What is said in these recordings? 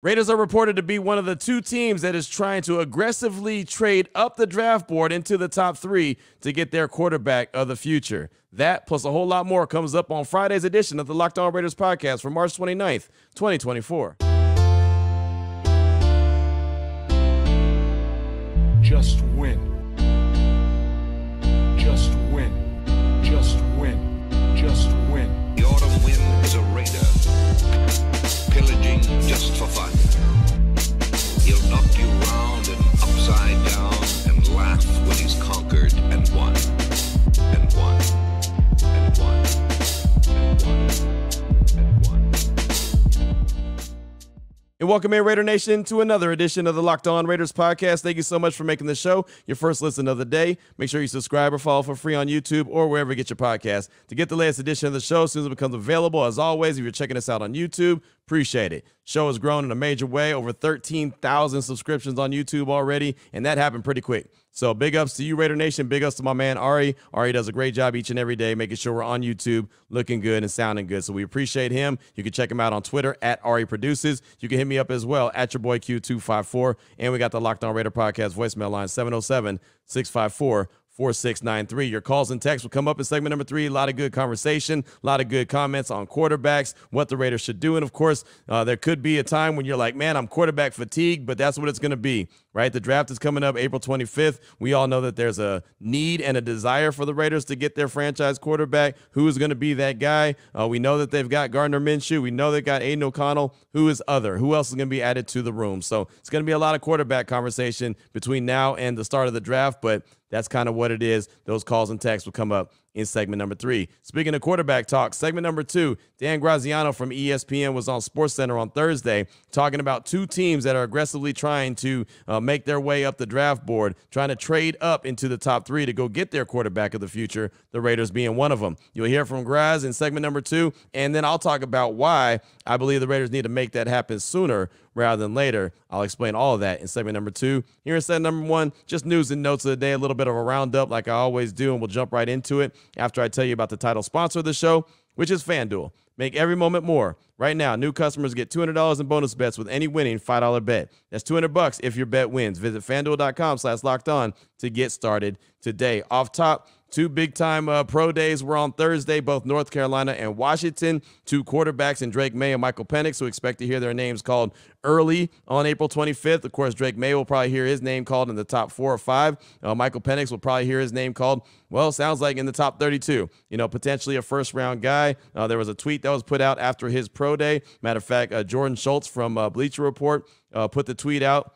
Raiders are reported to be one of the two teams that is trying to aggressively trade up the draft board into the top three to get their quarterback of the future. That plus a whole lot more comes up on Friday's edition of the Locked On Raiders podcast for March 29th, 2024. Just win. For fun. He'll knock you round and upside down and laugh when he's conquered and won, and won, and won, and won, and welcome in, Raider Nation, to another edition of the Locked On Raiders podcast. Thank you so much for making the show your first listen of the day. Make sure you subscribe or follow for free on YouTube or wherever you get your podcast to get the latest edition of the show as soon as it becomes available. As always, if you're checking us out on YouTube, appreciate it. Show has grown in a major way, over 13,000 subscriptions on YouTube already, and that happened pretty quick. So big ups to you, Raider Nation. Big ups to my man Ari. Ari does a great job each and every day making sure we're on YouTube, looking good and sounding good. So we appreciate him. You can check him out on Twitter at Ari Produces. You can hit me up as well at your boy Q254. And we got the Locked On Raider podcast voicemail line 707 654 4693. Your calls and texts will come up in segment number three. A lot of good conversation, a lot of good comments on quarterbacks, what the Raiders should do. And of course, uh, there could be a time when you're like, man, I'm quarterback fatigued, but that's what it's going to be, right? The draft is coming up April 25th. We all know that there's a need and a desire for the Raiders to get their franchise quarterback. Who is going to be that guy? Uh, we know that they've got Gardner Minshew. We know they've got Aidan O'Connell. Who is other? Who else is going to be added to the room? So it's going to be a lot of quarterback conversation between now and the start of the draft, but that's kind of what it is. Those calls and texts will come up in segment number three. Speaking of quarterback talk, segment number two, Dan Graziano from ESPN was on SportsCenter on Thursday talking about two teams that are aggressively trying to uh, make their way up the draft board, trying to trade up into the top three to go get their quarterback of the future, the Raiders being one of them. You'll hear from Graz in segment number two, and then I'll talk about why I believe the Raiders need to make that happen sooner rather than later. I'll explain all of that in segment number two. Here in segment number one, just news and notes of the day, a little bit of a roundup like I always do, and we'll jump right into it after I tell you about the title sponsor of the show, which is FanDuel. Make every moment more. Right now, new customers get $200 in bonus bets with any winning $5 bet. That's 200 bucks if your bet wins. Visit fanduel.com slash locked on to get started today. Off top, Two big time uh, pro days were on Thursday, both North Carolina and Washington. Two quarterbacks in Drake Maye and Michael Penix, who expect to hear their names called early on April 25th. Of course, Drake Maye will probably hear his name called in the top four or five. Uh, Michael Penix will probably hear his name called, well, sounds like in the top 32. You know, potentially a first round guy. Uh, there was a tweet that was put out after his pro day. Matter of fact, uh, Jordan Schultz from uh, Bleacher Report uh, put the tweet out.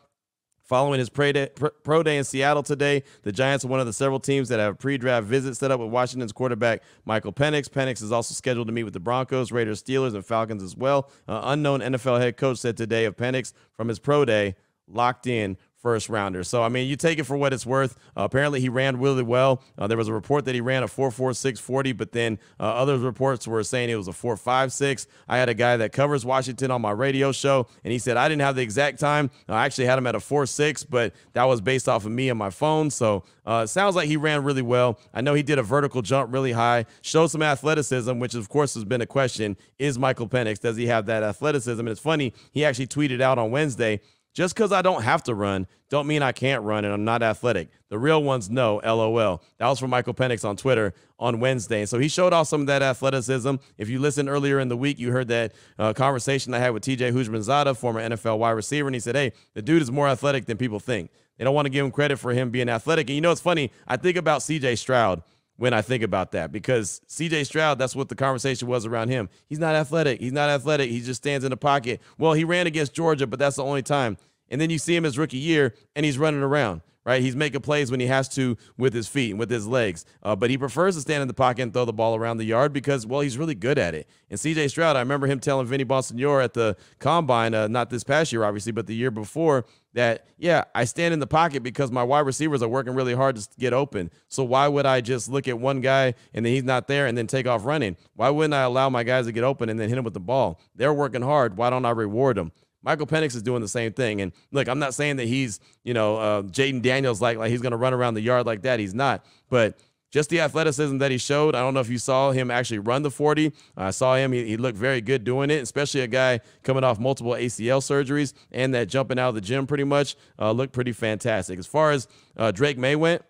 Following his pro day, in Seattle today, the Giants are one of the several teams that have a pre-draft visit set up with Washington's quarterback Michael Penix. Penix is also scheduled to meet with the Broncos, Raiders, Steelers, and Falcons as well. Uh, unknown NFL head coach said today of Penix from his pro day, locked in first rounder. So, I mean, you take it for what it's worth. Uh, apparently, he ran really well. Uh, there was a report that he ran a 4.46 40, but then uh, other reports were saying it was a 4.56. I had a guy that covers Washington on my radio show, and he said I didn't have the exact time. I actually had him at a 4.6, but that was based off of me and my phone. So, uh, sounds like he ran really well. I know he did a vertical jump really high, showed some athleticism, which of course has been a question. Is Michael Penix, does he have that athleticism? And it's funny, he actually tweeted out on Wednesday just because I don't have to run, don't mean I can't run and I'm not athletic. The real ones know, LOL. That was from Michael Penix on Twitter on Wednesday. And so he showed off some of that athleticism. If you listened earlier in the week, you heard that uh, conversation I had with TJ Houshmandzadeh, former NFL wide receiver, and he said, hey, the dude is more athletic than people think. They don't want to give him credit for him being athletic. And you know, it's funny. I think about CJ Stroud when I think about that because CJ Stroud, that's what the conversation was around him. He's not athletic. He's not athletic. He just stands in the pocket. Well, he ran against Georgia, but that's the only time. And then you see him his rookie year and he's running around, right? He's making plays when he has to with his feet and with his legs. Uh, but he prefers to stand in the pocket and throw the ball around the yard because, well, he's really good at it. And CJ Stroud, I remember him telling Vinny Bonsignore at the combine, uh, not this past year, obviously, but the year before, that, yeah, I stand in the pocket because my wide receivers are working really hard to get open. So why would I just look at one guy and then he's not there and then take off running? Why wouldn't I allow my guys to get open and then hit him with the ball? They're working hard. Why don't I reward them? Michael Penix is doing the same thing. And look, I'm not saying that he's, you know, uh, Jayden Daniels like like he's going to run around the yard like that. He's not. But just the athleticism that he showed. I don't know if you saw him actually run the 40. I saw him. He, he, looked very good doing it, especially a guy coming off multiple ACL surgeries and that jumping out of the gym pretty much uh, looked pretty fantastic. As far as uh, Drake Maye went,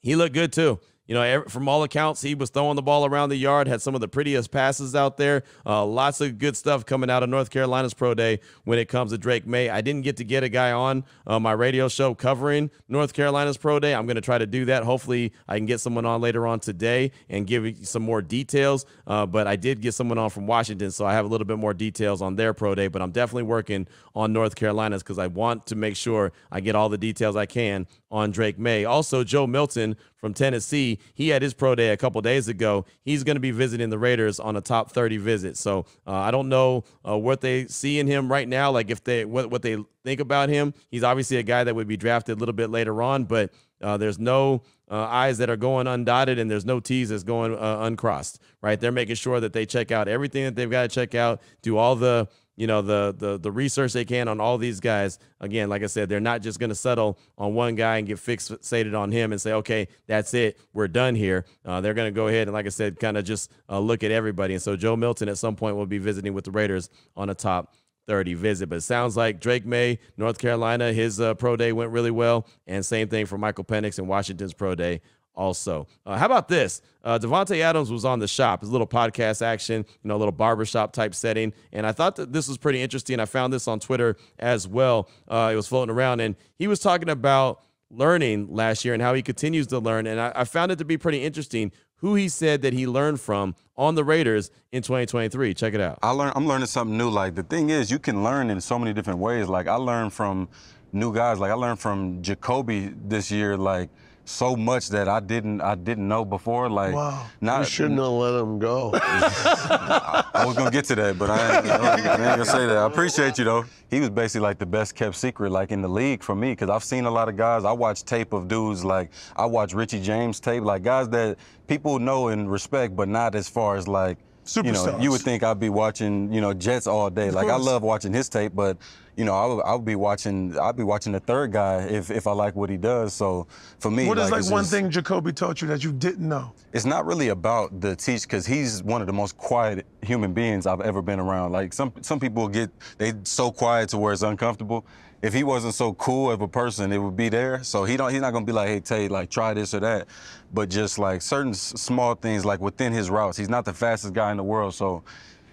he looked good too. You know, from all accounts, he was throwing the ball around the yard, had some of the prettiest passes out there. Uh, lots of good stuff coming out of North Carolina's Pro Day when it comes to Drake Maye. I didn't get to get a guy on uh, my radio show covering North Carolina's Pro Day. I'm going to try to do that. Hopefully, I can get someone on later on today and give you some more details. Uh, but I did get someone on from Washington, so I have a little bit more details on their Pro Day. But I'm definitely working on North Carolina's because I want to make sure I get all the details I can on Drake Maye. Also, Joe Milton from Tennessee, he had his pro day a couple days ago. He's going to be visiting the Raiders on a top 30 visit. So uh, I don't know uh, what they see in him right now, like if they what what they think about him. He's obviously a guy that would be drafted a little bit later on, but uh, there's no uh, I's that are going undotted and there's no T's that's going uh, uncrossed, right? They're making sure that they check out everything that they've got to check out, do all the you know the the the research they can on all these guys. Again, like I said, they're not just going to settle on one guy and get fixated on him and say, okay, that's it, we're done here. Uh, they're going to go ahead and, like I said, kind of just uh, look at everybody. And so Joe Milton at some point will be visiting with the Raiders on a top 30 visit. But it sounds like Drake Maye, North Carolina, his uh, pro day went really well. And same thing for Michael Penix and Washington's pro day also. Uh, how about this? Uh, Davante Adams was on the shop, his little podcast action, you know, a little barbershop type setting. And I thought that this was pretty interesting. I found this on Twitter as well. Uh, it was floating around, and he was talking about learning last year and how he continues to learn. And I, I found it to be pretty interesting who he said that he learned from on the Raiders in 2023. Check it out. I learn I'm learning something new. Like the thing is, you can learn in so many different ways. Like I learned from new guys. Like I learned from Jakobi this year. Like so much that I didn't I didn't know before. Like, wow, not, you shouldn't have let him go. I, I, was gonna get to that, but I ain't, I ain't, gonna say that. I appreciate you though. He was basically like the best kept secret, like in the league for me, because I've seen a lot of guys. I watch tape of dudes like I watch Richie James tape, like guys that people know and respect, but not as far as like. Superstars. You know, you would think I'd be watching, you know, Jets all day. Like I love watching his tape, but you know, I would, I would be watching. I'd be watching the third guy if, if I like what he does. So for me, what is like, like one just, thing Jakobi taught you that you didn't know? It's not really about the teach because he's one of the most quiet human beings I've ever been around. Like some some people get they so quiet to where it's uncomfortable. If he wasn't so cool of a person, it would be there. So he don't. He's not gonna be like, hey Tate, like try this or that. But just like certain small things, like within his routes, he's not the fastest guy in the world. So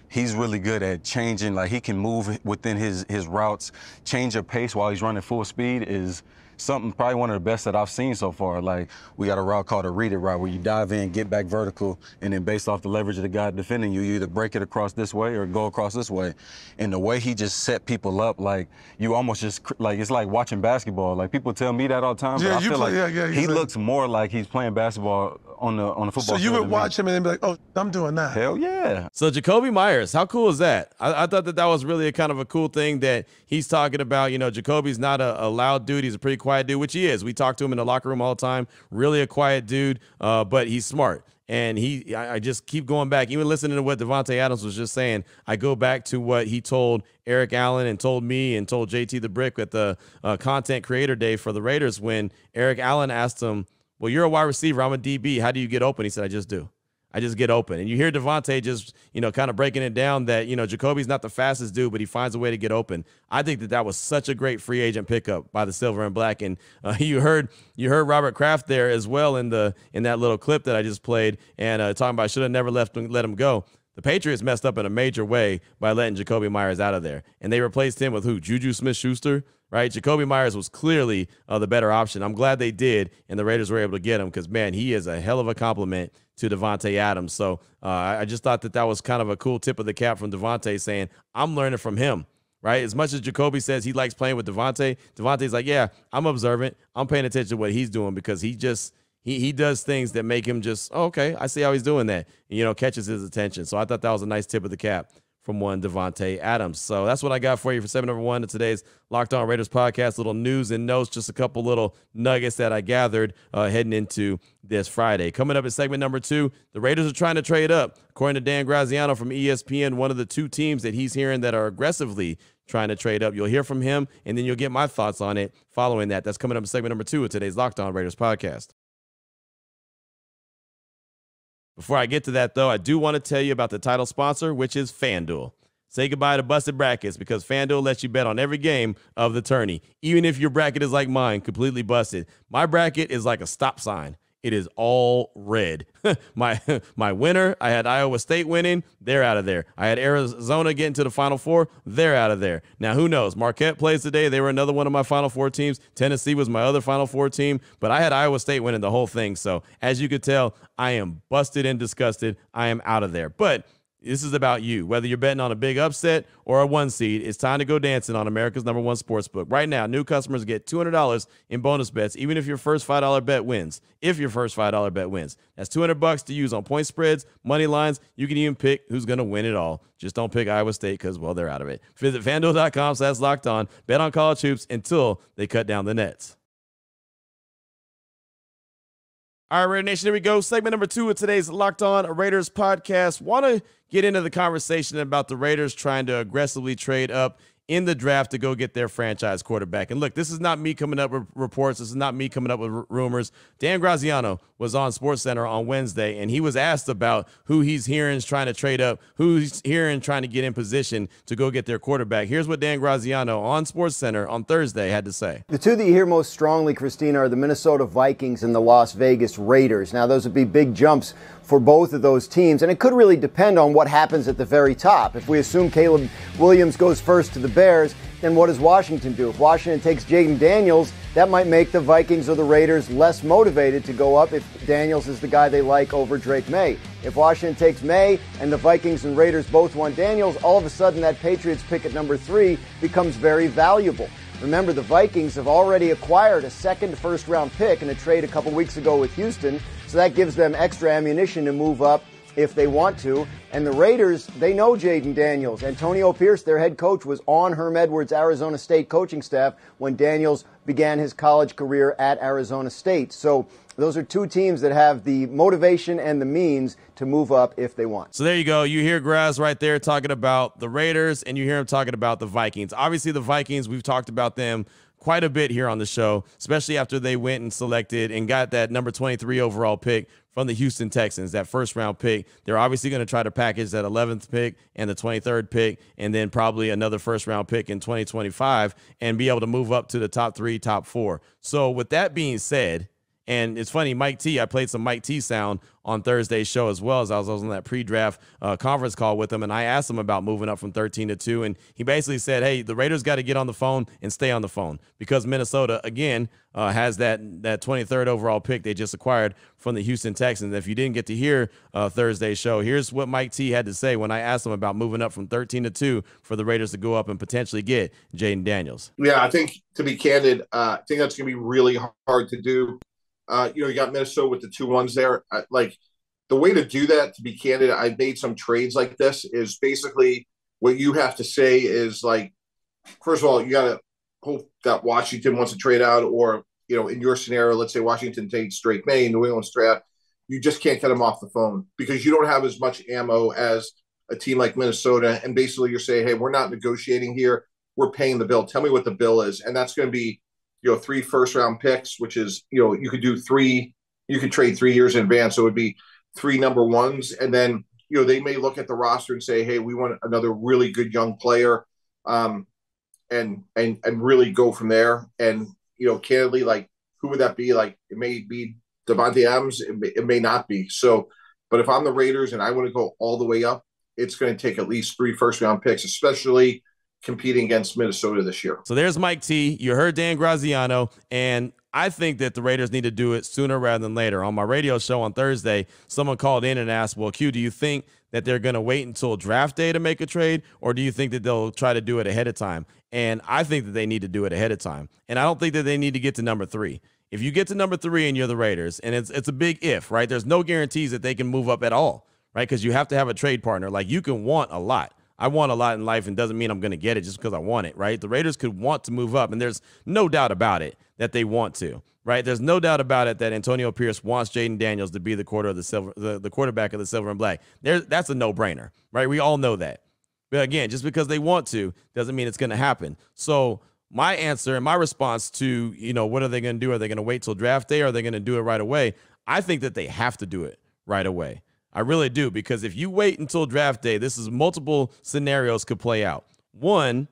he's really good at changing. Like he can move within his his routes, change a pace while he's running full speed is something probably one of the best that I've seen so far. Like we got a route called a read it route where you dive in, get back vertical, and then based off the leverage of the guy defending you, you either break it across this way or go across this way. And the way he just set people up, like you almost just like it's like watching basketball. Like people tell me that all the time, yeah, but I feel play, like yeah, yeah, he looks more like he's playing basketball on the on the football. So you would watch him and then be like, "Oh, I'm doing that." Hell yeah! So Jakobi Meyers, how cool is that? I, I, thought that that was really a kind of a cool thing that he's talking about. You know, Jakobi's not a, a, loud dude; he's a pretty quiet dude, which he is. We talk to him in the locker room all the time. Really a quiet dude, uh, but he's smart. And he, I, I just keep going back, even listening to what Davante Adams was just saying. I go back to what he told Eric Allen and told me and told JT the Brick at the uh, content creator day for the Raiders when Eric Allen asked him well, you're a wide receiver. I'm a DB. How do you get open? He said, I just do. I just get open. And you hear Davante just, you know, kind of breaking it down that, you know, Jakobi's not the fastest dude, but he finds a way to get open. I think that that was such a great free agent pickup by the Silver and Black. And uh, you heard you heard Robert Kraft there as well in the in that little clip that I just played and uh, talking about should have never left let him go. The Patriots messed up in a major way by letting Jakobi Meyers out of there. And they replaced him with who? Juju Smith Schuster, right? Jakobi Meyers was clearly uh, the better option. I'm glad they did, and the Raiders were able to get him because, man, he is a hell of a compliment to Davante Adams. So uh, I just thought that that was kind of a cool tip of the cap from Davante saying, I'm learning from him. Right, as much as Jakobi says he likes playing with Davante, Davante's like, yeah, I'm observant. I'm paying attention to what he's doing because he just he he does things that make him just oh, okay. I see how he's doing that. you know, catches his attention. So I thought that was a nice tip of the cap from one Davante Adams. So that's what I got for you for segment number one of today's Locked On Raiders podcast. Little news and notes, just a couple little nuggets that I gathered uh, heading into this Friday. Coming up in segment number two, the Raiders are trying to trade up. According to Dan Graziano from ESPN, one of the two teams that he's hearing that are aggressively trying to trade up. You'll hear from him, and then you'll get my thoughts on it following that. That's coming up in segment number two of today's Locked On Raiders podcast. Before I get to that, though, I do want to tell you about the title sponsor, which is FanDuel. Say goodbye to busted brackets because FanDuel lets you bet on every game of the tourney, even if your bracket is like mine, completely busted. My bracket is like a stop sign. It is all red. my my winner, I had Iowa State winning, they're out of there. I had Arizona getting to the Final Four, they're out of there. Now who knows? Marquette plays today. They were another one of my Final Four teams. Tennessee was my other Final Four team, but I had Iowa State winning the whole thing. So as you could tell, I am busted and disgusted. I am out of there. But this is about you. Whether you're betting on a big upset or a one seed, it's time to go dancing on America's number one sports book. Right now, new customers get $200 in bonus bets, even if your first $5 bet wins. If your first $5 bet wins. That's 200 bucks to use on point spreads, money lines. You can even pick who's going to win it all. Just don't pick Iowa State because, well, they're out of it. Visit fanduel.com slash locked on. Bet on college hoops until they cut down the nets. All right, Raider Nation, here we go. Segment number two of today's Locked On Raiders podcast. Want to get into the conversation about the Raiders trying to aggressively trade up in the draft to go get their franchise quarterback. And look, this is not me coming up with reports. This is not me coming up with r- rumors. Dan Graziano was on Sports Center on Wednesday, and he was asked about who he's hearing is trying to trade up, who's hearing trying to get in position to go get their quarterback. Here's what Dan Graziano on Sports Center on Thursday had to say. The two that you hear most strongly, Christina, are the Minnesota Vikings and the Las Vegas Raiders. Now, those would be big jumps for both of those teams. And it could really depend on what happens at the very top. If we assume Caleb Williams goes first to the Bears, then what does Washington do? If Washington takes Jayden Daniels, that might make the Vikings or the Raiders less motivated to go up if Daniels is the guy they like over Drake Maye. If Washington takes Maye and the Vikings and Raiders both want Daniels, all of a sudden that Patriots pick at number three becomes very valuable. Remember, the Vikings have already acquired a second first round pick in a trade a couple weeks ago with Houston, so that gives them extra ammunition to move up if they want to. And the Raiders, they know Jayden Daniels. Antonio Pierce, their head coach, was on Herm Edwards' Arizona State coaching staff when Daniels began his college career at Arizona State. So those are two teams that have the motivation and the means to move up if they want. So there you go. You hear Graz right there talking about the Raiders, and you hear him talking about the Vikings. Obviously, the Vikings, we've talked about them quite a bit here on the show, especially after they went and selected and got that number 23 overall pick from the Houston Texans, that first round pick. They're obviously going to try to package that 11th pick and the 23rd pick, and then probably another first round pick in 2025 and be able to move up to the top three, top four. So, with that being said, and it's funny, Mike T, I played some Mike T sound on Thursday's show as well as I was, I was on that pre draft uh, conference call with him. And I asked him about moving up from 13 to 2. And he basically said, hey, the Raiders got to get on the phone and stay on the phone because Minnesota, again, uh, has that, that 23rd overall pick they just acquired from the Houston Texans. If you didn't get to hear uh, Thursday's show, here's what Mike T had to say when I asked him about moving up from 13 to 2 for the Raiders to go up and potentially get Jayden Daniels. Yeah, I think to be candid, uh, I think that's going to be really hard to do. Uh, you know, you got Minnesota with the two ones there. I, like the way to do that, to be candid, I made some trades like this. Is basically what you have to say is like, first of all, you got to hope that Washington wants to trade out, or you know, in your scenario, let's say Washington takes Drake Maye, New England straight You just can't get them off the phone because you don't have as much ammo as a team like Minnesota. And basically, you're saying, hey, we're not negotiating here. We're paying the bill. Tell me what the bill is, and that's going to be you know three first round picks, which is you know you could do three, you could trade three years in advance, so it would be three number ones, and then you know they may look at the roster and say, hey, we want another really good young player, um, and and and really go from there. And you know, candidly, like who would that be? Like it may be Davante Adams, it may, it may not be. So, but if I'm the Raiders and I want to go all the way up, it's going to take at least three first round picks, especially competing against Minnesota this year. So there's Mike T. You heard Dan Graziano, and I think that the Raiders need to do it sooner rather than later. On my radio show on Thursday, someone called in and asked, Well, Q, do you think that they're going to wait until draft day to make a trade, or do you think that they'll try to do it ahead of time? And I think that they need to do it ahead of time. And I don't think that they need to get to number three. If you get to number three and you're the Raiders, and it's it's a big if, right? There's no guarantees that they can move up at all, right? Because you have to have a trade partner. Like you can want a lot. I want a lot in life and doesn't mean I'm going to get it just because I want it, right? The Raiders could want to move up, and there's no doubt about it that they want to, right? There's no doubt about it that Antonio Pierce wants Jayden Daniels to be the quarter of the silver, the, the quarterback of the silver and black. There, that's a no-brainer, right? We all know that. But again, just because they want to doesn't mean it's going to happen. So my answer and my response to, you know, what are they going to do? Are they going to wait till draft day? Or are they going to do it right away? I think that they have to do it right away. I really do because if you wait until draft day, this is multiple scenarios could play out. One,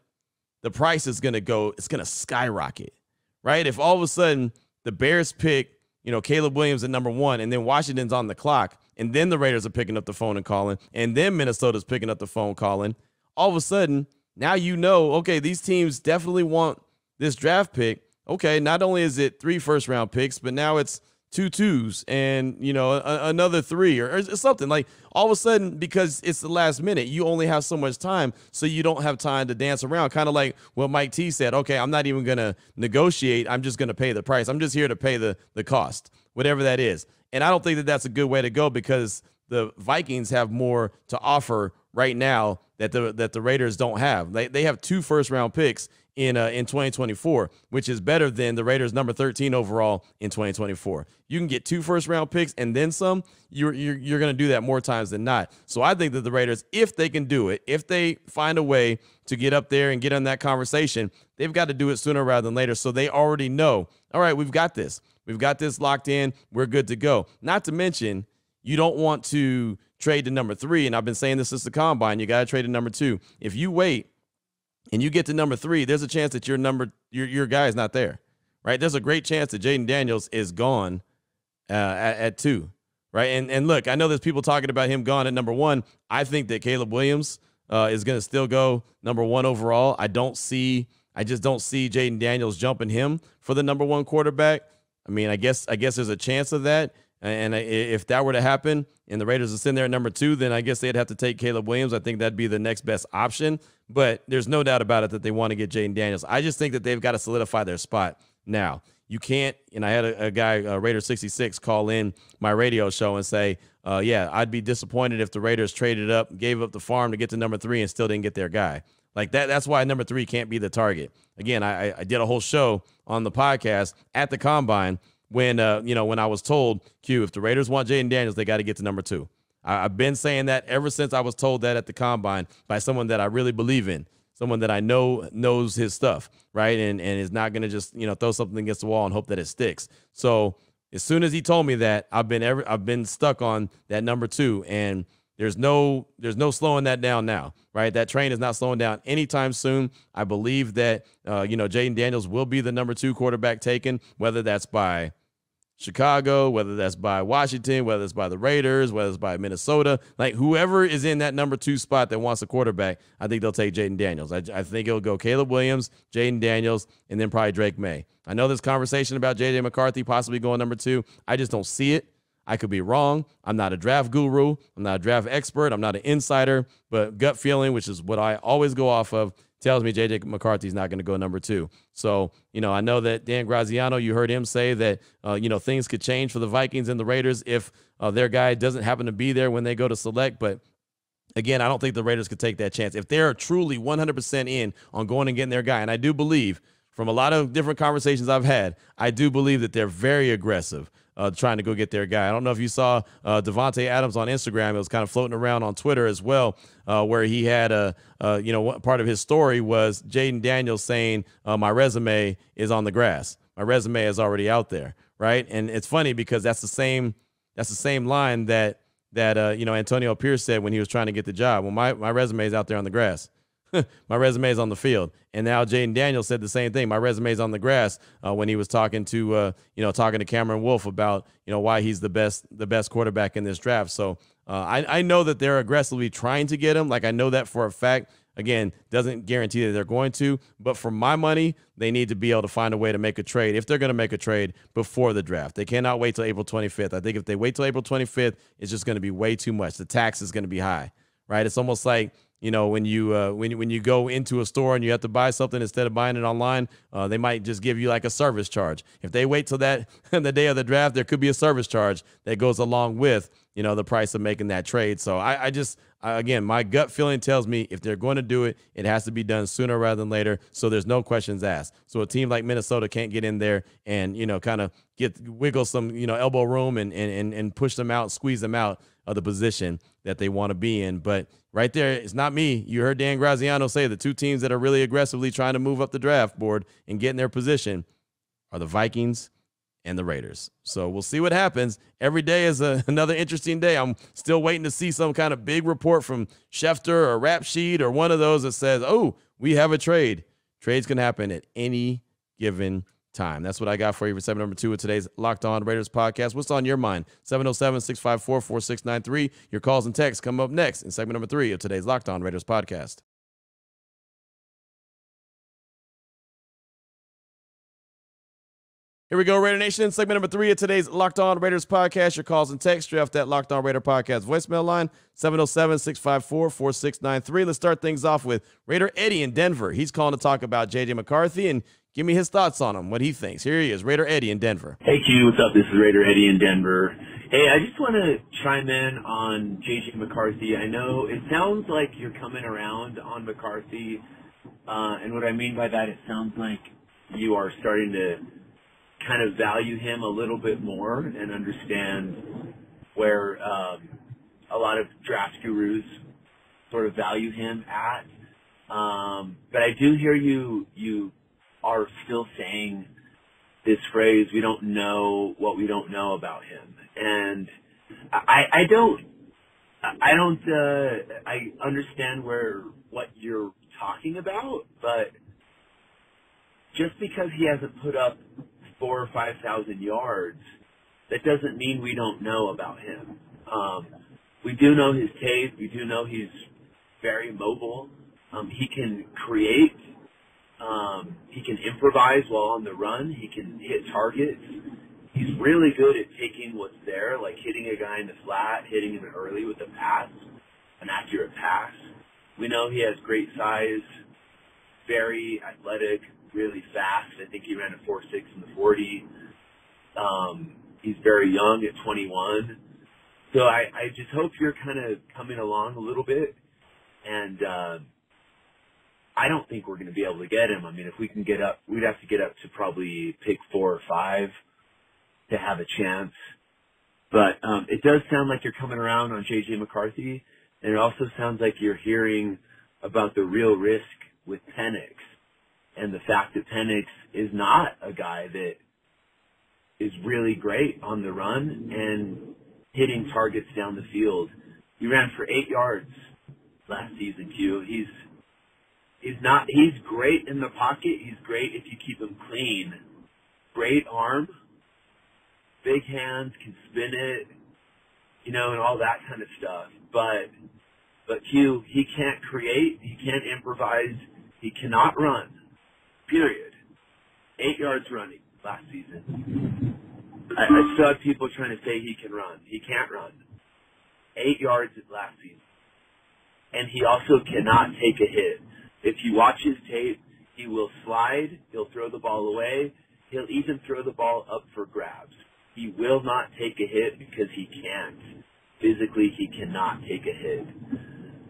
the price is going to go, it's going to skyrocket, right? If all of a sudden the Bears pick, you know, Caleb Williams at number one, and then Washington's on the clock, and then the Raiders are picking up the phone and calling, and then Minnesota's picking up the phone calling, all of a sudden, now you know, okay, these teams definitely want this draft pick. Okay, not only is it three first round picks, but now it's two twos and you know a, another three or, or, something. Like all of a sudden because it's the last minute you only have so much time so you don't have time to dance around. Kind of like what mike t said okay i'm not even to negotiate. I'm just to pay the price. I'm just here to pay the the cost whatever that is. And i don't think that that's a good way to go because the vikings have more to offer right now that the that the raiders don't have. They, they have two first round picks in uh, in 2024, which is better than the Raiders number 13 overall in 2024. You can get two first round picks and then some. You're you're, you're going to do that more times than not. So I think that the Raiders, if they can do it, if they find a way to get up there and get in that conversation, they've got to do it sooner rather than later. So they already know. All right, we've got this. We've got this locked in. We're good to go. Not to mention, you don't want to trade to number three. And I've been saying this since the combine. You got to trade to number two. If you wait and you get to number three, there's a chance that your number your your guy is not there, right? There's a great chance that Jayden Daniels is gone uh, at, at, two, right? And and look, I know there's people talking about him gone at number one. I think that Caleb Williams uh, is going to still go number one overall. I don't see, I just don't see Jayden Daniels jumping him for the number one quarterback. I mean, I guess I guess there's a chance of that. And if that were to happen and the Raiders are sitting there at number two, then I guess they'd have to take Caleb Williams. I think that'd be the next best option. But there's no doubt about it that they want to get Jayden Daniels. I just think that they've got to solidify their spot now. You can't, and I had a, a guy, uh, Raider 66, call in my radio show and say, uh, yeah, I'd be disappointed if the Raiders traded up, gave up the farm to get to number three and still didn't get their guy. Like that, that's why number three can't be the target. Again, I, I did a whole show on the podcast at the combine when uh, you know when I was told, Q, if the Raiders want Jayden Daniels, they got to get to number two. I, have been saying that ever since I was told that at the combine by someone that I really believe in, someone that I know knows his stuff, right, and and is not going to just you know throw something against the wall and hope that it sticks. So as soon as he told me that, I've been ever I've been stuck on that number two, and there's no there's no slowing that down now, right? That train is not slowing down anytime soon. I believe that uh, you know Jayden Daniels will be the number two quarterback taken, whether that's by Chicago, whether that's by Washington, whether it's by the Raiders, whether it's by Minnesota, like whoever is in that number two spot that wants a quarterback, I think they'll take Jayden Daniels. I, I, think it'll go Caleb Williams, Jayden Daniels, and then probably Drake Maye. I know this conversation about JJ McCarthy possibly going number two. I just don't see it. I could be wrong. I'm not a draft guru. I'm not a draft expert. I'm not an insider, but gut feeling, which is what I always go off of, tells me JJ McCarthy's not going to go number two. So, you know, I know that Dan Graziano, you heard him say that, uh, you know, things could change for the Vikings and the Raiders if uh, their guy doesn't happen to be there when they go to select. But again, I don't think the Raiders could take that chance. If they're truly 100% in on going and getting their guy, and I do believe from a lot of different conversations I've had, I do believe that they're very aggressive uh, trying to go get their guy. I don't know if you saw uh, Davante Adams on Instagram. It was kind of floating around on Twitter as well, uh, where he had a, you know, part of his story was Jayden Daniels saying, uh, "My resume is on the grass. My resume is already out there." Right, and it's funny because that's the same that's the same line that that uh, you know Antonio Pierce said when he was trying to get the job. Well, my my resume is out there on the grass. my resume is on the field. And now Jayden Daniels said the same thing. My resume is on the grass uh, when he was talking to uh, you know talking to Cameron Wolfe about you know why he's the best the best quarterback in this draft. So uh, I I know that they're aggressively trying to get him. Like I know that for a fact. Again, doesn't guarantee that they're going to, but for my money, they need to be able to find a way to make a trade if they're going to make a trade before the draft. They cannot wait till April 25th. I think if they wait till April 25th, it's just going to be way too much. The tax is going to be high, right? It's almost like you know when you uh, when when you go into a store and you have to buy something instead of buying it online, uh, they might just give you like a service charge. If they wait till that the day of the draft, there could be a service charge that goes along with you know the price of making that trade. So I, I just again my gut feeling tells me if they're going to do it, it has to be done sooner rather than later. So there's no questions asked. So a team like Minnesota can't get in there and you know kind of get wiggle some you know elbow room and and and and push them out, squeeze them out of the position that they want to be in. But right there, it's not me. You heard Dan Graziano say the two teams that are really aggressively trying to move up the draft board and get in their position are the Vikings and the Raiders. So we'll see what happens. Every day is a, another interesting day. I'm still waiting to see some kind of big report from Schefter or Rap Sheet or one of those that says, oh, we have a trade. Trades can happen at any given time. That's what I got for you for segment number two of today's Locked On Raiders podcast. What's on your mind? 707 654 4693. Your calls and texts come up next in segment number three of today's Locked On Raiders podcast. Here we go, Raider Nation. Segment number three of today's Locked On Raiders podcast. Your calls and texts straight off that Locked On Raider podcast voicemail line, 707 654 4693. Let's start things off with Raider Eddie in Denver. He's calling to talk about JJ McCarthy and give me his thoughts on him, what he thinks. Here he is, Raider Eddie in Denver. Hey, Q, what's up? This is Raider Eddie in Denver. Hey, I just want to chime in on JJ McCarthy. I know it sounds like you're coming around on McCarthy, uh, and what I mean by that, it sounds like you are starting to kind of value him a little bit more and understand where um, a lot of draft gurus sort of value him at. Um, but I do hear you you are still saying this phrase, we don't know what we don't know about him. And I, I don't, I don't, uh, I understand where, what you're talking about, but just because he hasn't put up four or five thousand yards, that doesn't mean we don't know about him. Um, we do know his tape. We do know he's very mobile. Um, he can create. Um, he can improvise while on the run. He can hit targets. He's really good at taking what's there, like hitting a guy in the flat, hitting him early with a pass, an accurate pass. We know he has great size, very athletic, really fast. I think he ran a 4.6 in the 40. Um, he's very young at 21. So I, I just hope you're kind of coming along a little bit. And uh, I don't think we're going to be able to get him. I mean, if we can get up, we'd have to get up to probably pick four or five to have a chance. But um, it does sound like you're coming around on J.J. McCarthy, and it also sounds like you're hearing about the real risk with Penix and the fact that Penix is not a guy that is really great on the run and hitting targets down the field. He ran for eight yards last season, Q. He's he's not he's great in the pocket. He's great if you keep him clean. Great arm, big hands, can spin it, you know, and all that kind of stuff. But but Q, he can't create, he can't improvise, he cannot run period. Eight yards running last season. I, I still have people trying to say he can run. He can't run. Eight yards last season. And he also cannot take a hit. If you watch his tape, he will slide, he'll throw the ball away, he'll even throw the ball up for grabs. He will not take a hit because he can't. Physically, he cannot take a hit.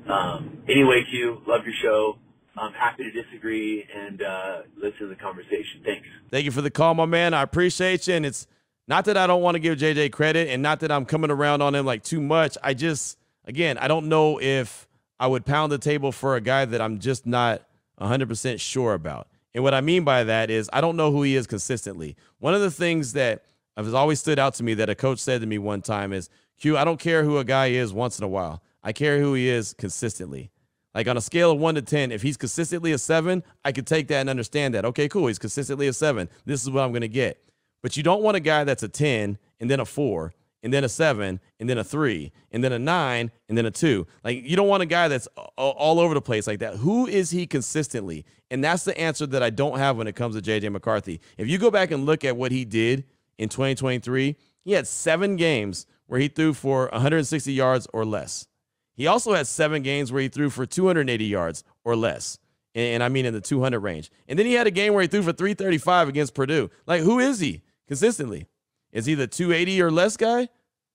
Um, anyway, Q, love your show. I'm happy to disagree and uh, listen to the conversation. Thanks. Thank you for the call, my man. I appreciate you. And it's not that I don't want to give JJ credit and not that I'm coming around on him like too much. I just, again, I don't know if I would pound the table for a guy that I'm just not 100% sure about. And what I mean by that is I don't know who he is consistently. One of the things that has always stood out to me that a coach said to me one time is, Q, I don't care who a guy is once in a while. I care who he is consistently. Like on a scale of one to 10, if he's consistently a seven, I could take that and understand that. Okay, cool. He's consistently a seven. This is what I'm going to get. But you don't want a guy that's a 10 and then a four and then a seven and then a three and then a nine and then a two. Like you don't want a guy that's all over the place like that. Who is he consistently? And that's the answer that I don't have when it comes to JJ McCarthy. If you go back and look at what he did in 2023, he had seven games where he threw for 160 yards or less. He also had seven games where he threw for 280 yards or less. And, I mean in the 200 range. And then he had a game where he threw for 335 against Purdue. Like, who is he consistently? Is he the 280 or less guy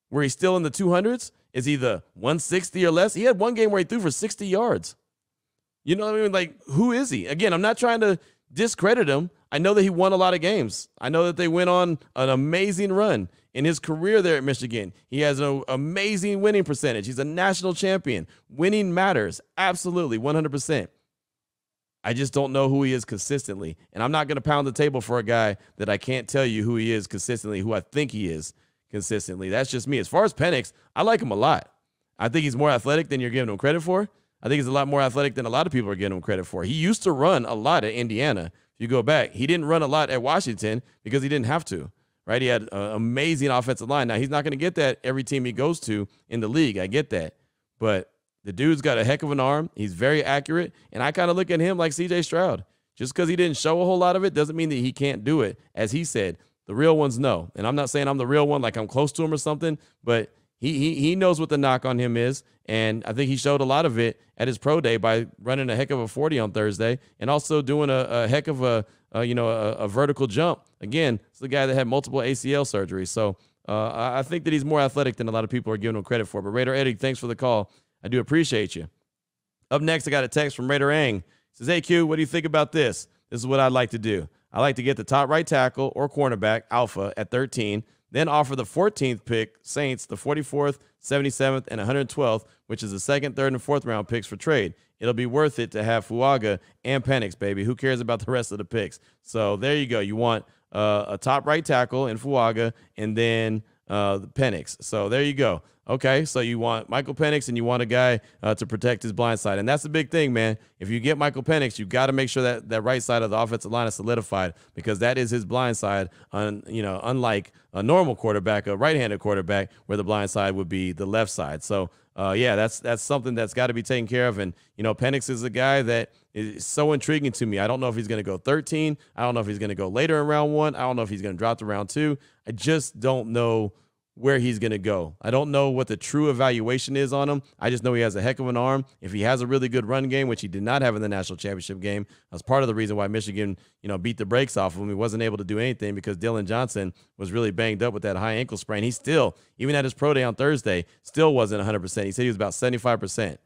where he's still in the 200s? Is he the 160 or less? He had one game where he threw for 60 yards. You know what I mean? Like, who is he? Again, I'm not trying to discredit him. I know that he won a lot of games. I know that they went on an amazing run in his career there at Michigan. He has an amazing winning percentage. He's a national champion. Winning matters. Absolutely, 100%. I just don't know who he is consistently. And I'm not going to pound the table for a guy that I can't tell you who he is consistently, who I think he is consistently. That's just me. As far as Penix, I like him a lot. I think he's more athletic than you're giving him credit for. I think he's a lot more athletic than a lot of people are giving him credit for. He used to run a lot at Indiana. If you go back, he didn't run a lot at Washington because he didn't have to, right? He had an amazing offensive line. Now, he's not going to get that every team he goes to in the league. I get that. But the dude's got a heck of an arm. He's very accurate. And I kind of look at him like CJ Stroud. Just because he didn't show a whole lot of it doesn't mean that he can't do it. As he said, the real ones know. And I'm not saying I'm the real one, like I'm close to him or something, but he, he, he knows what the knock on him is. And I think he showed a lot of it at his pro day by running a heck of a 40 on Thursday and also doing a, a heck of a, a you know, a, a, vertical jump. Again, it's the guy that had multiple ACL surgeries. So uh, I think that he's more athletic than a lot of people are giving him credit for. But Raider Eddie, thanks for the call. I do appreciate you. Up next, I got a text from Raider Ang. Says, Hey, Q, what do you think about this? This is what I'd like to do. I like to get the top right tackle or cornerback, Alpha, at 13, then offer the 14th pick, Saints, the 44th, 77th, and 112th, which is the second, third, and fourth round picks for trade. It'll be worth it to have Fuaga and Penix, baby. Who cares about the rest of the picks? So there you go. You want uh, a top right tackle in Fuaga and then uh, Penix. So there you go. Okay, so you want Michael Penix and you want a guy uh, to protect his blind side. And that's the big thing, man. If you get Michael Penix, you got to make sure that that right side of the offensive line is solidified because that is his blind side. On, you know, unlike a normal quarterback, a right-handed quarterback, where the blind side would be the left side. So, uh, yeah, that's that's something that's got to be taken care of. And, you know, Penix is a guy that is so intriguing to me. I don't know if he's going to go 13. I don't know if he's going to go later in round one. I don't know if he's going to drop to round two. I just don't know – where he's going to go. I don't know what the true evaluation is on him. I just know he has a heck of an arm. If he has a really good run game, which he did not have in the national championship game, that's part of the reason why Michigan, you know, beat the brakes off of him. He wasn't able to do anything because Dillon Johnson was really banged up with that high ankle sprain. He still, even at his pro day on Thursday, still wasn't 100%. He said he was about 75%.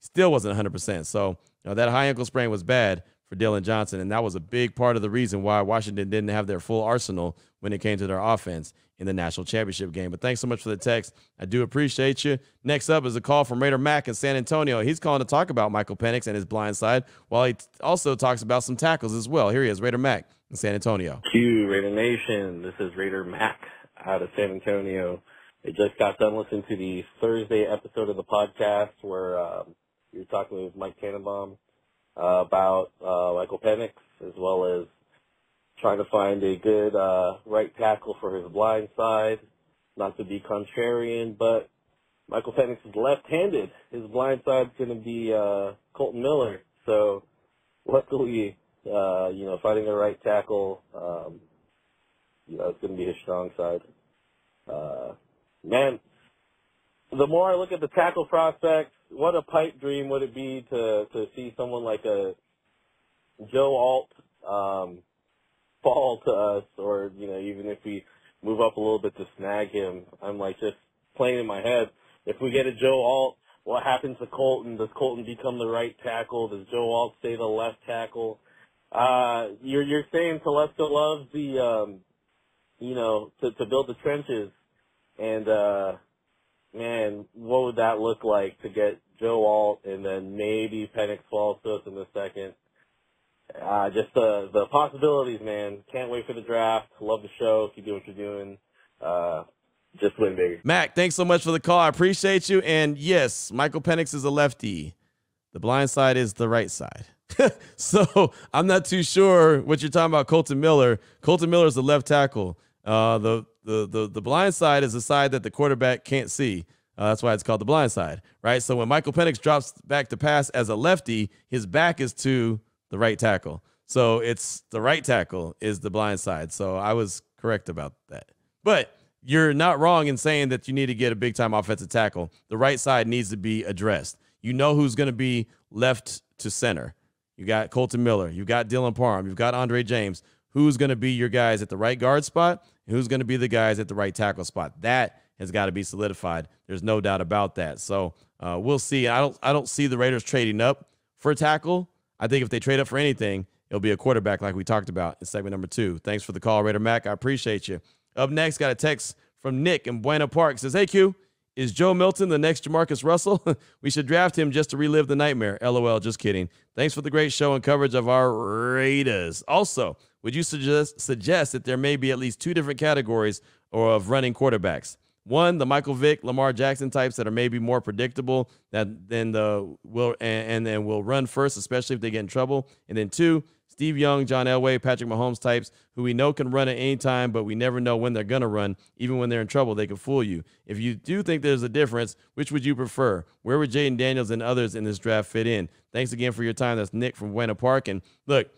Still wasn't 100%. So, you know, that high ankle sprain was bad for Dillon Johnson, and that was a big part of the reason why Washington didn't have their full arsenal when it came to their offense in the national championship game. But thanks so much for the text. I do appreciate you. Next up is a call from Raider Mack in San Antonio. He's calling to talk about Michael Penix and his blind side, while he also talks about some tackles as well. Here he is, Raider Mack in San Antonio. Q Raider Nation. This is Raider Mack out of San Antonio. I just got done listening to the Thursday episode of the podcast where um, you were talking with Mike Tannenbaum uh, about uh, Michael Penix as well as trying to find a good uh, right tackle for his blind side. Not to be contrarian, but Michael Penix is left-handed. His blind side's going to be uh, Kolton Miller. So luckily, uh, you know, finding a right tackle, um, you know, it's going to be his strong side. Uh, man, the more I look at the tackle prospects, what a pipe dream would it be to to see someone like a Joe Alt um, fall to us, or you know, even if we move up a little bit to snag him. I'm like just playing in my head. If we get a Joe Alt, what happens to Kolton? Does Kolton become the right tackle? Does Joe Alt stay the left tackle? Uh, you're you're saying Telesco loves the um, you know, to to build the trenches, and uh, man, what would that look like to get Joe Alt and then maybe Penix falls to us in the second? Uh, just the the possibilities, man. Can't wait for the draft. Love the show. Keep doing what you're doing. Uh, just win big. Mac, thanks so much for the call. I appreciate you. And yes, Michael Penix is a lefty. The blind side is the right side. so I'm not too sure what you're talking about. Kolton Miller. Kolton Miller is the left tackle. Uh, the, the the the blind side is the side that the quarterback can't see. Uh, that's why it's called the blind side, right? So when Michael Penix drops back to pass as a lefty, his back is to the right tackle. So it's the right tackle is the blind side. So I was correct about that. But you're not wrong in saying that you need to get a big time offensive tackle. The right side needs to be addressed. You know who's going to be left to center. You got Kolton Miller. You've got Dylan Parham. You've got Andre James. Who's going to be your guys at the right guard spot? Who's going to be the guys at the right tackle spot? That has got to be solidified. There's no doubt about that. So uh, we'll see. I don't. I don't see the Raiders trading up for a tackle. I think if they trade up for anything, it'll be a quarterback like we talked about in segment number two. Thanks for the call, Raider Mac. I appreciate you. Up next, got a text from Nick in Buena Park. Says, Hey Q, Is Joe Milton the next Jamarcus Russell? we should draft him just to relive the nightmare. LOL, just kidding. Thanks for the great show and coverage of our Raiders. Also, would you suggest suggest that there may be at least two different categories or of running quarterbacks? One, the Michael Vick, Lamar Jackson types that are maybe more predictable that then the will and, and then will run first, especially if they get in trouble. And then two, Steve Young, John Elway, Patrick Mahomes types who we know can run at any time, but we never know when they're going to run. Even when they're in trouble, they can fool you. If you do think there's a difference, which would you prefer? Where would Jayden Daniels and others in this draft fit in? Thanks again for your time. That's Nick from Buena Park. And look,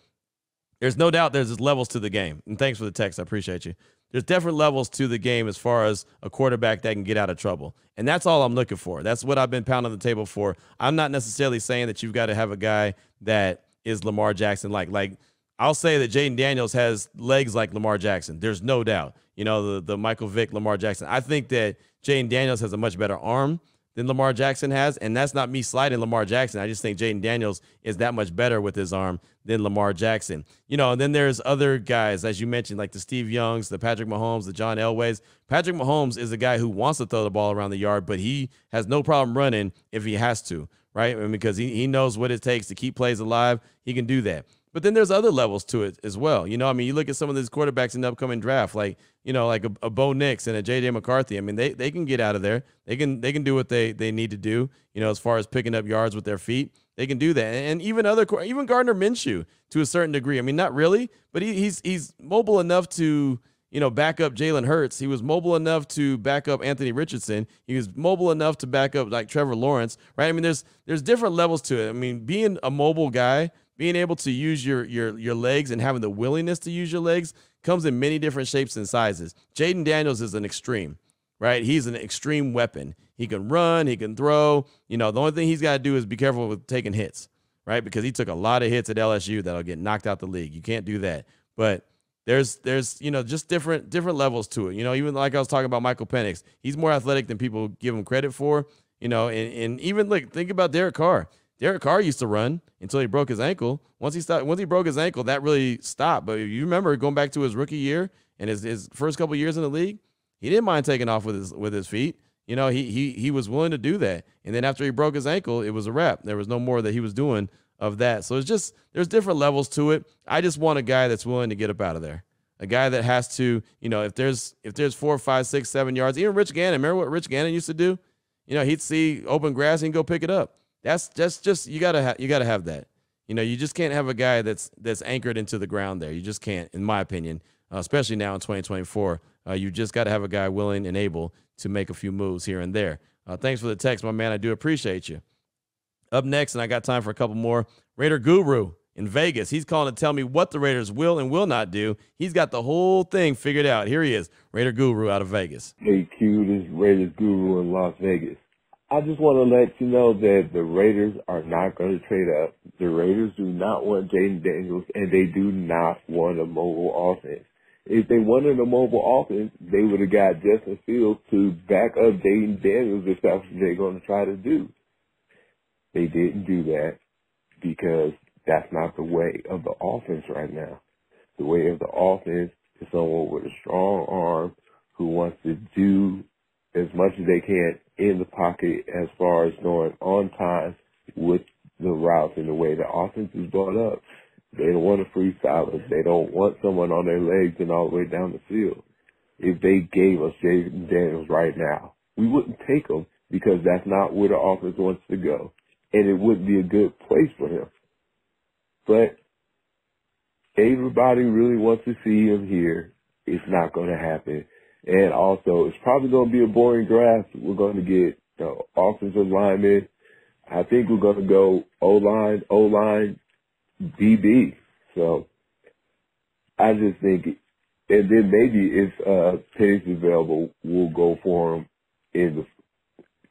there's no doubt there's levels to the game. And thanks for the text. I appreciate you. There's different levels to the game as far as a quarterback that can get out of trouble. And that's all I'm looking for. That's what I've been pounding the table for. I'm not necessarily saying that you've got to have a guy that is Lamar Jackson like. Like I'll say that Jayden Daniels has legs like Lamar Jackson. There's no doubt. You know, the, the Michael Vick, Lamar Jackson. I think that Jayden Daniels has a much better arm than Lamar Jackson has. And that's not me sliding Lamar Jackson. I just think Jayden Daniels is that much better with his arm than Lamar Jackson. You know, and then there's other guys, as you mentioned, like the Steve Youngs, the Patrick Mahomes, the John Elways. Patrick Mahomes is a guy who wants to throw the ball around the yard, but he has no problem running if he has to, right? Mean, because he, he knows what it takes to keep plays alive. He can do that. But then there's other levels to it as well. You know, I mean, you look at some of these quarterbacks in the upcoming draft, like you know, like a, a Bo Nix and a J.J. McCarthy. I mean, they they can get out of there. They can they can do what they they need to do. You know, as far as picking up yards with their feet, they can do that. And even other, even Gardner Minshew to a certain degree. I mean, not really, but he, he's he's mobile enough to you know back up Jalen Hurts. He was mobile enough to back up Anthony Richardson. He was mobile enough to back up like Trevor Lawrence, right? I mean, there's there's different levels to it. I mean, being a mobile guy being able to use your your your legs and having the willingness to use your legs comes in many different shapes and sizes. Jayden Daniels is an extreme, right? He's an extreme weapon. He can run, he can throw. You know, the only thing he's got to do is be careful with taking hits, right? Because he took a lot of hits at LSU that'll get knocked out the league. You can't do that. But there's there's you know just different different levels to it. You know, even like I was talking about Michael Penix, he's more athletic than people give him credit for. You know, and, and even like think about Derek Carr. Derek Carr used to run until he broke his ankle. Once he stopped, once he broke his ankle, that really stopped. But you remember going back to his rookie year and his, his first couple years in the league, he didn't mind taking off with his with his feet. You know, he he he was willing to do that. And then after he broke his ankle, it was a wrap. There was no more that he was doing of that. So it's just there's different levels to it. I just want a guy that's willing to get up out of there. A guy that has to, you know, if there's if there's four, five, six, seven yards, even Rich Gannon. Remember what Rich Gannon used to do? You know, he'd see open grass and go pick it up. That's just just you gotta ha- you gotta have that. You know, you just can't have a guy that's that's anchored into the ground there. You just can't, in my opinion, uh, especially now in 2024. Uh, you just got to have a guy willing and able to make a few moves here and there. Uh, thanks for the text, my man. I do appreciate you. Up next, and I got time for a couple more. Raider Guru in Vegas. He's calling to tell me what the Raiders will and will not do. He's got the whole thing figured out. Here he is, Raider Guru out of Vegas. Hey, Q, this is Raiders Guru in Las Vegas. I just want to let you know that the Raiders are not going to trade up. The Raiders do not want Jayden Daniels, and they do not want a mobile offense. If they wanted a mobile offense, they would have got Justin Fields to back up Jayden Daniels if that's what they're going to try to do. They didn't do that because that's not the way of the offense right now. The way of the offense is someone with a strong arm who wants to do as much as they can in the pocket as far as going on time with the routes and the way the offense is brought up. They don't want a freestyle us. They don't want someone on their legs and all the way down the field. If they gave us Jayden Daniels right now, we wouldn't take him because that's not where the offense wants to go. And it wouldn't be a good place for him. But everybody really wants to see him here. It's not going to happen. And also, it's probably going to be a boring draft. We're going to get the offensive lineman. I think we're going to go O-line, O-line, DB. So I just think, and then maybe if uh, Penix is available, we'll go for him in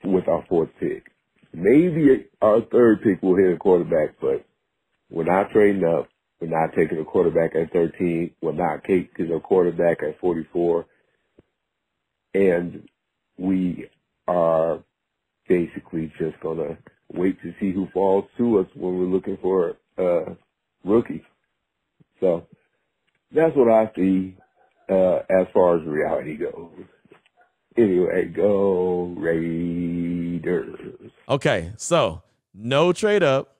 the, with our fourth pick. Maybe our third pick will hit a quarterback, but we're not trading up. We're not taking a quarterback at 13. We're not taking a quarterback at 44 and we are basically just gonna wait to see who falls to us when we're looking for uh rookie. So that's what I see uh as far as reality goes. Anyway, go Raiders. Okay, so no trade up,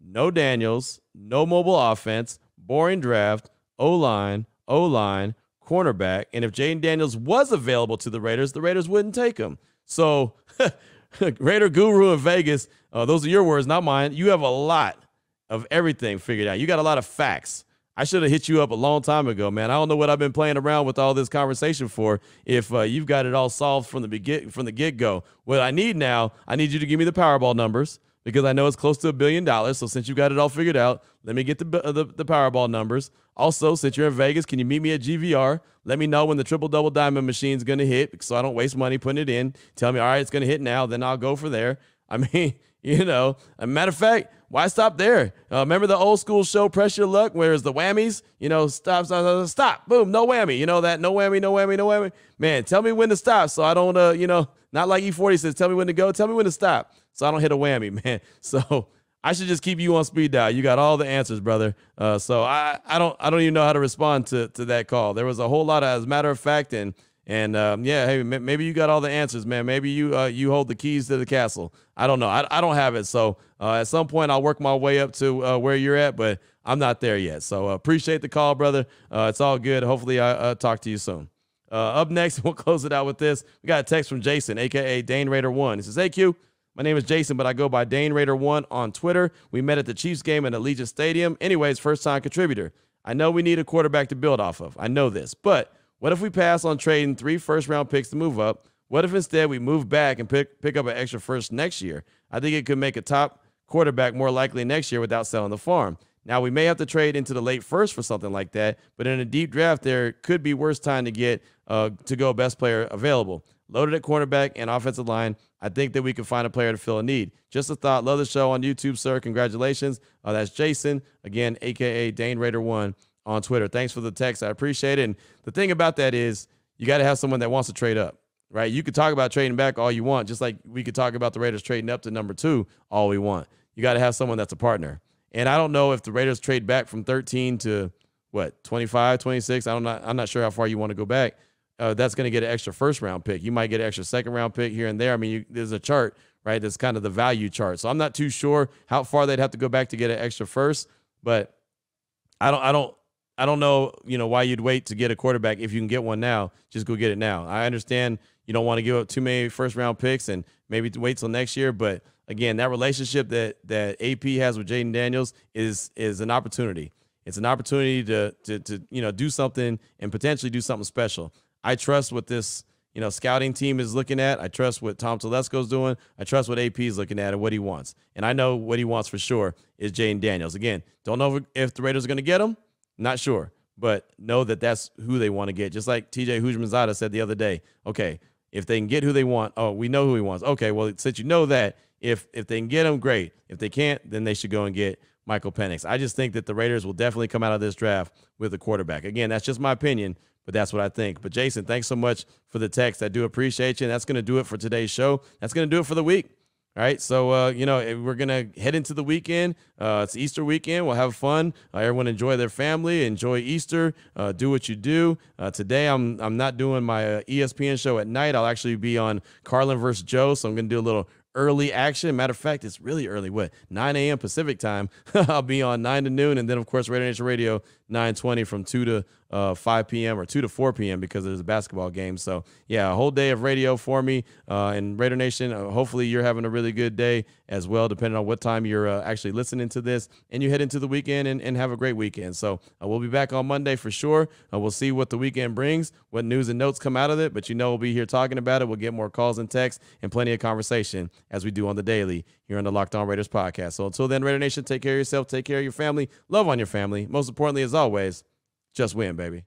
no Daniels, no mobile offense, boring draft, O line, O line, cornerback. And if Jayden Daniels was available to the Raiders, the Raiders wouldn't take him. So, Raider Guru in Vegas, uh, those are your words, not mine. You have a lot of everything figured out. You got a lot of facts. I should have hit you up a long time ago, man. I don't know what I've been playing around with all this conversation for. If uh, you've got it all solved from the begin from the get go, what I need now, I need you to give me the Powerball numbers because I know it's close to a billion dollars. So since you got it all figured out, let me get the, the the Powerball numbers. Also, since you're in Vegas, can you meet me at GVR? Let me know when the triple double diamond machine is going to hit, so I don't waste money putting it in. Tell me, all right, it's going to hit now. Then I'll go for there. I mean, you know, a matter of fact, why stop there? Uh, remember the old school show Press Your Luck, where it's the whammies? You know, stop, stop, stop, boom, no whammy. You know that, no whammy, no whammy, no whammy. Man, tell me when to stop so I don't, uh, you know, not like E40 says, tell me when to go, tell me when to stop so I don't hit a whammy, man. So I should just keep you on speed dial. You got all the answers, brother. Uh, so I, I don't, I don't even know how to respond to to that call. There was a whole lot of, as a matter of fact, and and um, yeah, hey, maybe you got all the answers, man. Maybe you uh, you hold the keys to the castle. I don't know. I, I don't have it. So uh, at some point, I'll work my way up to uh, where you're at, but I'm not there yet. So uh, appreciate the call, brother. Uh, it's all good. Hopefully, I uh, talk to you soon. up next, we'll close it out with this. We got a text from Jason, aka Dane Raider One. He says, "Hey Q." My name is Jason, but I go by Dane Raider1 on Twitter. We met at the Chiefs game at Allegiant Stadium. Anyways, first time contributor. I know we need a quarterback to build off of. I know this. But what if we pass on trading three first round picks to move up? What if instead we move back and pick pick up an extra first next year? I think it could make a top quarterback more likely next year without selling the farm. Now we may have to trade into the late first for something like that, but in a deep draft there could be worse time to get uh, to go best player available. Loaded at cornerback and offensive line, I think that we can find a player to fill a need. Just a thought. Love the show on YouTube, sir. Congratulations. Uh, that's Jason, again, aka Dane Raider One on Twitter. Thanks for the text. I appreciate it. And the thing about that is, you got to have someone that wants to trade up, right? You could talk about trading back all you want, just like we could talk about the Raiders trading up to number two all we want. You got to have someone that's a partner. And I don't know if the Raiders trade back from 13 to what 25, 26. I don't know. I'm not sure how far you want to go back uh, that's going to get an extra first round pick. You might get an extra second round pick here and there. I mean, you, there's a chart, right? That's kind of the value chart. So I'm not too sure how far they'd have to go back to get an extra first, but I don't, I don't, I don't know, you know, why you'd wait to get a quarterback if you can get one now. Just go get it now. I understand you don't want to give up too many first round picks and maybe wait till next year, but again, that relationship that that AP has with Jayden Daniels is is an opportunity. It's an opportunity to to to you know do something and potentially do something special. I trust what this you know scouting team is looking at. I trust what Tom Telesco's doing. I trust what AP is looking at and what he wants. And I know what he wants for sure is Jayden Daniels. Again, don't know if the Raiders are going to get him. Not sure, but know that that's who they want to get. Just like TJ Houshmandzadeh said the other day. Okay, if they can get who they want, oh, we know who he wants. Okay, well, since you know that, if if they can get him, great. If they can't, then they should go and get Michael Penix. I just think that the Raiders will definitely come out of this draft with a quarterback. Again, that's just my opinion, but that's what I think. But Jason, thanks so much for the text. I do appreciate you. And that's going to do it for today's show. That's going to do it for the week. All right, so uh, you know we're gonna head into the weekend. Uh, it's Easter weekend. We'll have fun. Uh, everyone enjoy their family, enjoy Easter. Uh, do what you do. Uh, today I'm I'm not doing my uh, ESPN show at night. I'll actually be on Carlin versus Joe, so I'm gonna do a little early action. Matter of fact, it's really early. What 9 a.m. Pacific time. I'll be on 9 to noon, and then of course Raider Nation Radio 920 from 2 to uh, 5 p.m. or 2 to 4 p.m. because there's a basketball game. So, yeah, a whole day of radio for me. Uh, and Raider Nation, uh, hopefully you're having a really good day as well, depending on what time you're uh, actually listening to this. And you head into the weekend and, and have a great weekend. So, uh, we'll be back on Monday for sure. Uh, we'll see what the weekend brings, what news and notes come out of it. But you know, we'll be here talking about it. We'll get more calls and texts and plenty of conversation as we do on the daily here on the Locked On Raiders podcast. So, until then, Raider Nation, take care of yourself, take care of your family, love on your family. Most importantly, as always, just win, baby.